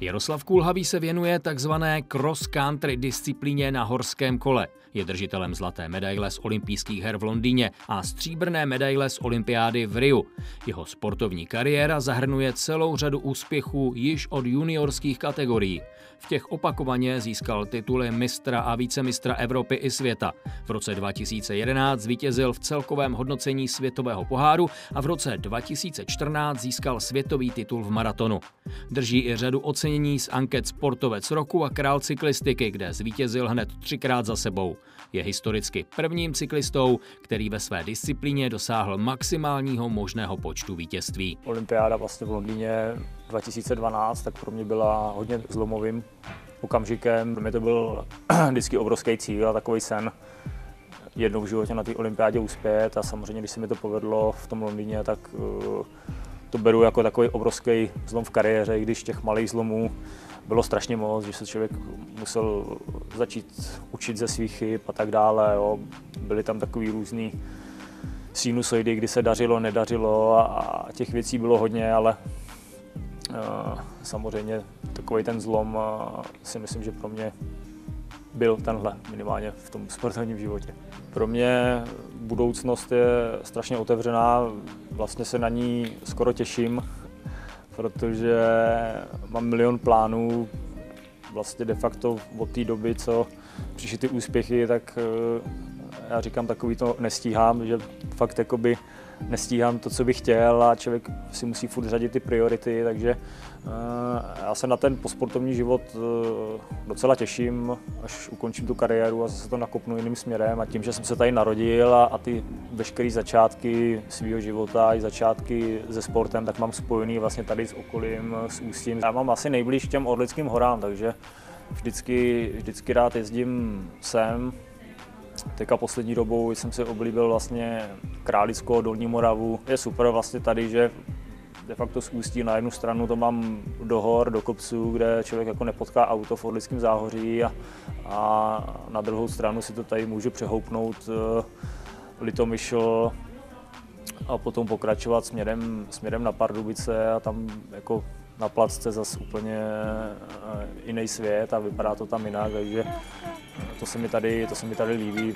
Jaroslav Kulhavý se věnuje takzvané cross-country disciplíně na horském kole. Je držitelem zlaté medaile z olympijských her v Londýně a stříbrné medaile z olympiády v Riu. Jeho sportovní kariéra zahrnuje celou řadu úspěchů již od juniorských kategorií. V těch opakovaně získal tituly mistra a vícemistra Evropy i světa. V roce 2011 zvítězil v celkovém hodnocení světového poháru a v roce 2014 získal světový titul v maratonu. Drží i řadu ocenění z anket Sportovec roku a Král cyklistiky, kde zvítězil hned třikrát za sebou. Je historicky prvním cyklistou, který ve své disciplíně dosáhl maximálního možného počtu vítězství. Olympiáda vlastně v Londýně 2012 tak pro mě byla hodně zlomovým okamžikem. Pro mě to byl vždycky obrovský cíl a takový sen jednou v životě na té olympiádě uspět a samozřejmě, když se mi to povedlo v tom Londýně, tak uh, to beru jako takový obrovský zlom v kariéře, i když těch malých zlomů bylo strašně moc, že se člověk musel začít učit ze svých chyb a tak dále. Jo. Byly tam takový různý sinusoidy, kdy se dařilo, nedařilo a těch věcí bylo hodně, ale uh, samozřejmě takový ten zlom uh, si myslím, že pro mě byl tenhle minimálně v tom sportovním životě. Pro mě budoucnost je strašně otevřená, vlastně se na ní skoro těším, protože mám milion plánů, vlastně de facto od té doby, co přišly ty úspěchy, tak eh, já říkám, takový to nestíhám, že fakt jakoby nestíhám to, co bych chtěl a člověk si musí furt řadit ty priority, takže uh, já se na ten posportovní život uh, docela těším, až ukončím tu kariéru a zase to nakopnu jiným směrem a tím, že jsem se tady narodil a, a ty veškeré začátky svého života i začátky se sportem, tak mám spojený vlastně tady s okolím, s Ústím. Já mám asi nejblíž k těm Orlickým horám, takže vždycky, vždycky rád jezdím sem, Teďka poslední dobou jsem si oblíbil vlastně Králicko, Dolní Moravu. Je super vlastně tady, že de facto z Ústí na jednu stranu to mám do hor, do kopců, kde člověk jako nepotká auto v Orlickém záhoří a, a na druhou stranu si to tady můžu přehoupnout uh, Litomyšl a potom pokračovat směrem, směrem na Pardubice a tam jako na placce zase úplně eh, jiný svět a vypadá to tam jinak, takže to se mi tady, to se mi tady líbí.